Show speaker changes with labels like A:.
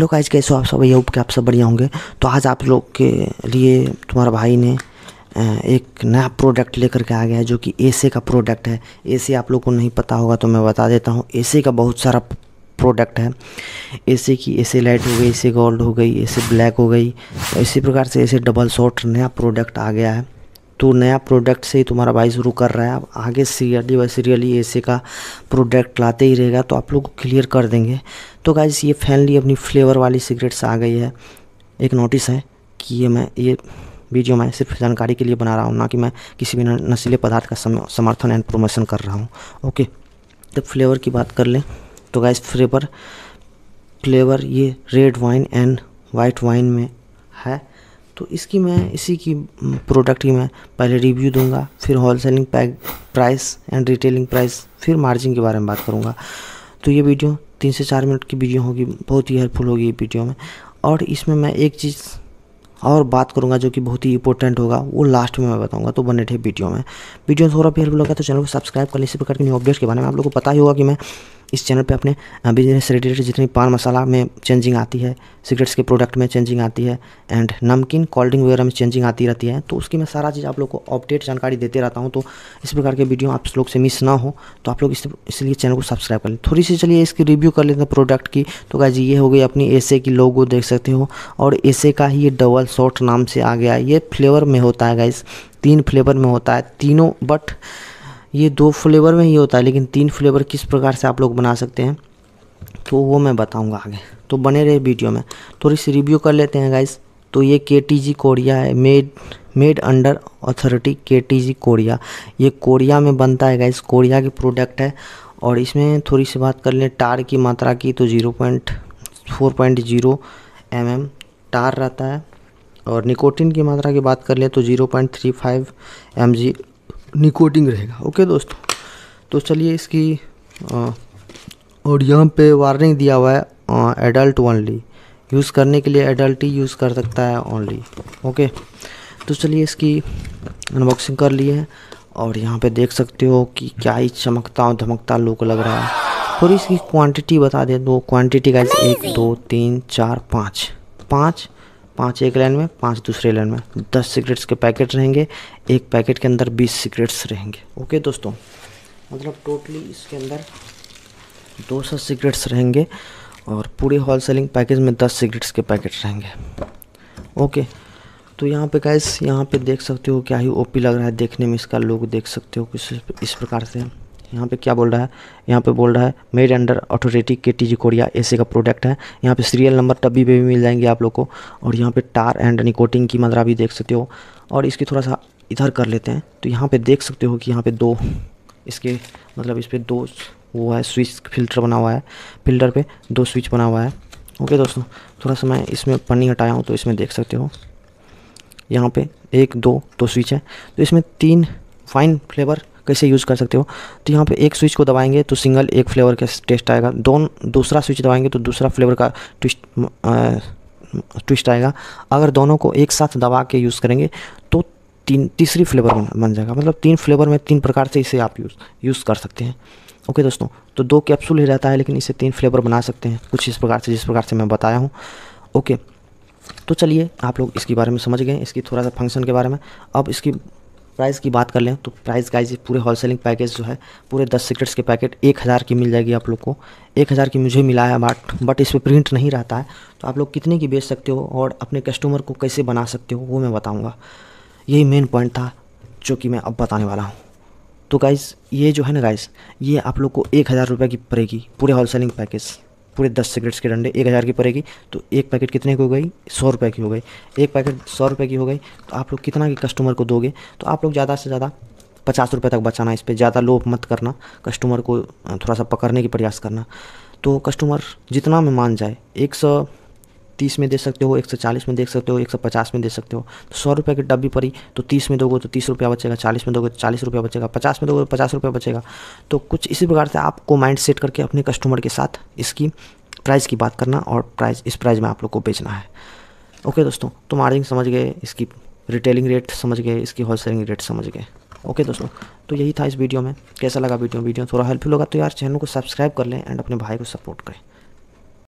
A: Hello guys कैसे हो आप सब? ये के आप सब बढ़िया होंगे। तो आज आप लोग के लिए तुम्हारा भाई ने एक नया प्रोडक्ट लेकर के आ गया है, जो कि एसे का प्रोडक्ट है। एसे आप लोग को नहीं पता होगा तो मैं बता देता हूँ। एसे का बहुत सारा प्रोडक्ट है। एसे की एसे लाइट हो गई एसे गोल्ड हो गई एसे ब्लैक हो गई। तो इसी प्रकार से ऐसे डबल शॉट नया प्रोडक्ट आ गया है। तो नया प्रोडक्ट से ही तुम्हारा भाई शुरू कर रहा है। अब आगे सीरियली व सीरियली ऐसे का प्रोडक्ट लाते ही रहेगा तो आप लोग को क्लियर कर देंगे। तो गाइज़ ये फैनली अपनी फ्लेवर वाली सिगरेट्स आ गई है। एक नोटिस है कि ये मैं, ये वीडियो मैं सिर्फ़ जानकारी के लिए बना रहा हूँ, ना कि मैं किसी भी नशीले पदार्थ का समर्थन एंड प्रमोशन कर रहा हूँ। ओके तो फ्लेवर की बात कर लें तो गाइज़ फ्लेवर फ्लेवर ये red wine and white wine में तो इसकी मैं, इसी की प्रोडक्ट की मैं पहले रिव्यू दूँगा, फिर wholesaling pack price and retailing price फिर मार्जिन के बारे में बात करूँगा। तो ये वीडियो तीन से चार मिनट की वीडियो होगी, बहुत ही हेल्पफुल होगी ये वीडियो में। और इसमें मैं एक चीज़ और बात करूँगा जो कि बहुत ही इंपॉर्टेंट होगा, वो लास्ट में मैं बताऊँगा तो बने थे वीडियो में। वीडियो थोड़ा भी हेल्पफुल होगा तो चैनल को सब्सक्राइब कर इसी प्रकार के न्यू अपडेट्स के बारे में आप लोगों को पता ही होगा कि मैं इस चैनल पे अपने बिज़नेस रिलेटेड जितनी पान मसाला में चेंजिंग आती है सिगरेट्स के प्रोडक्ट में चेंजिंग आती है एंड नमकीन कोल्ड ड्रिंक वगैरह में चेंजिंग आती रहती है तो उसकी मैं सारा चीज़ आप लोग को अपडेट जानकारी देते रहता हूँ। तो इस प्रकार के वीडियो आप लोग से मिस ना हो तो आप लोग इस, इसलिए चैनल को सब्सक्राइब कर लें। थोड़ी सी चलिए इसकी रिव्यू कर लेते हैं प्रोडक्ट की। तो क्या ये हो गई अपनी एसे की लोगो देख सकते हो, और एसे का ही ये डबल शॉर्ट नाम से आ गया ये फ्लेवर में होता है गाइस तीन फ्लेवर में होता है, तीनों बट ये दो फ्लेवर में ही होता है, लेकिन तीन फ्लेवर किस प्रकार से आप लोग बना सकते हैं तो वो मैं बताऊँगा आगे। तो बने रहे वीडियो में। थोड़ी सी रिव्यू कर लेते हैं गाइस तो ये के टी जी कोरिया है। Made made under authority K T G Korea ये कोरिया में बनता है गाइस कोरिया की प्रोडक्ट है। और इसमें थोड़ी सी बात कर लें टार की मात्रा की तो zero point four point zero M M tar रहता है। और निकोटिन की मात्रा की बात कर लें तो zero point three five M G nicotine रहेगा। ओके दोस्तों? तो चलिए इसकी आ, और यहाँ पे वार्निंग दिया हुआ है एडल्ट ओनली यूज़ करने के लिए एडल्ट ही यूज़ कर सकता है ओनली ओके? तो चलिए इसकी अनबॉक्सिंग कर ली है और यहाँ पे देख सकते हो कि क्या ही चमकता और धमकता लुक लग रहा है। थोड़ी इसकी क्वांटिटी बता दें दो क्वांटिटी का एक दो तीन चार पाँच। पाँच? पाँच एक लाइन में, पाँच दूसरे लाइन में। दस सिगरेट्स के पैकेट रहेंगे, एक पैकेट के अंदर बीस सिगरेट्स रहेंगे। ओके दोस्तों मतलब टोटली इसके अंदर दो सौ सिगरेट्स रहेंगे और पूरे होल सेलिंग पैकेज में दस सिगरेट्स के पैकेट रहेंगे। ओके तो यहाँ पे गैस यहाँ पे देख सकते हो क्या ही ओपी लग रहा है। देखने में इसका लोग देख सकते हो किस, इस प्रकार से। यहाँ पे क्या बोल रहा है? यहाँ पे बोल रहा है मेड अंडर ऑटोरेटी के टी जी कोरिया ऐसे का प्रोडक्ट है। यहाँ पे सीरियल नंबर टब्बी पे भी मिल जाएँगे आप लोग को। और यहाँ पे टार एंड निकोटिंग की मात्रा भी देख सकते हो। और इसकी थोड़ा सा इधर कर लेते हैं। तो यहाँ पे देख सकते हो कि यहाँ पे दो, इसके मतलब इस पर दो वो है स्विच फ़िल्टर बना हुआ है। फ़िल्टर पे दो स्विच बना हुआ है। ओके दोस्तों, थोड़ा सा मैं इसमें पन्नी हटाया हूँ तो इसमें देख सकते हो। यहाँ पे एक, दो दो स्विच है। तो इसमें तीन फाइन फ्लेवर कैसे यूज़ कर सकते हो? तो यहाँ पे एक स्विच को दबाएँगे तो सिंगल एक फ्लेवर का टेस्ट आएगा। दोन, दूसरा स्विच दबाएँगे तो दूसरा फ्लेवर का ट्विस्ट ट्विस्ट आएगा। अगर दोनों को एक साथ दबा के यूज़ करेंगे तो तीन, तीसरी फ्लेवर बन जाएगा। मतलब तीन फ्लेवर में तीन प्रकार से इसे आप यूज़ यूज़ कर सकते हैं। ओके दोस्तों तो दो कैप्सूल ही रहता है लेकिन इसे तीन फ्लेवर बना सकते हैं। कुछ इस प्रकार से, जिस प्रकार से मैं बताया हूँ। ओके तो चलिए आप लोग इसके बारे में समझ गए इसकी थोड़ा सा फ़ंक्शन के बारे में। अब इसकी प्राइस की बात कर लें तो प्राइस गाइज़ पूरे होलसेलिंग पैकेज जो है, पूरे दस सिगरेट्स के पैकेट एक हज़ार की मिल जाएगी आप लोग को। एक हज़ार की मुझे मिला है बट बट इस पर प्रिंट नहीं रहता है। तो आप लोग कितने की बेच सकते हो और अपने कस्टमर को कैसे बना सकते हो, वो मैं बताऊँगा। यही मेन पॉइंट था, जो कि मैं अब बताने वाला हूँ। तो गाइज़ ये जो है ना गाइज़ ये आप लोग को एक हज़ार रुपये की पड़ेगी, पूरे होलसेलिंग पैकेज पूरे दस सिगरेट्स के डंडे, एक हज़ार की पड़ेगी। तो एक पैकेट कितने की हो गई? सौ रुपये की हो गई। एक पैकेट सौ रुपये की हो गई। तो आप लोग कितना की कस्टमर को दोगे तो आप लोग ज़्यादा से ज़्यादा पचास रुपये तक बचाना इस पर ज़्यादा लोप मत करना। कस्टमर को थोड़ा सा पकड़ने की प्रयास करना। तो कस्टमर जितना में मान जाए, एक सौ तीस में दे सकते हो, एक सौ चालीस में दे सकते हो, एक सौ पचास में दे सकते हो। तो सौ रुपये की डब्बी पड़ी तो तीस में दोगे तो तीस रुपया बचेगा, चालीस में दोगे तो चालीस रुपया बचेगा, पचास में दोगे तो पचास रुपया बचेगा। तो कुछ इसी प्रकार से आपको माइंड सेट करके अपने कस्टमर के साथ इसकी प्राइस की बात करना और प्राइस इस प्राइस में आप लोग को बेचना है। ओके दोस्तों तो मार्जिन समझ गए, इसकी रिटेलिंग रेट समझ गए, इसकी होलसेलिंग रेट समझ गए। ओके दोस्तों तो यही था इस वीडियो में। कैसा लगा वीडियो वीडियो थोड़ा हेल्पफुल होगा तो यार चैनल को सब्सक्राइब कर लें एंड अपने भाई को सपोर्ट करें।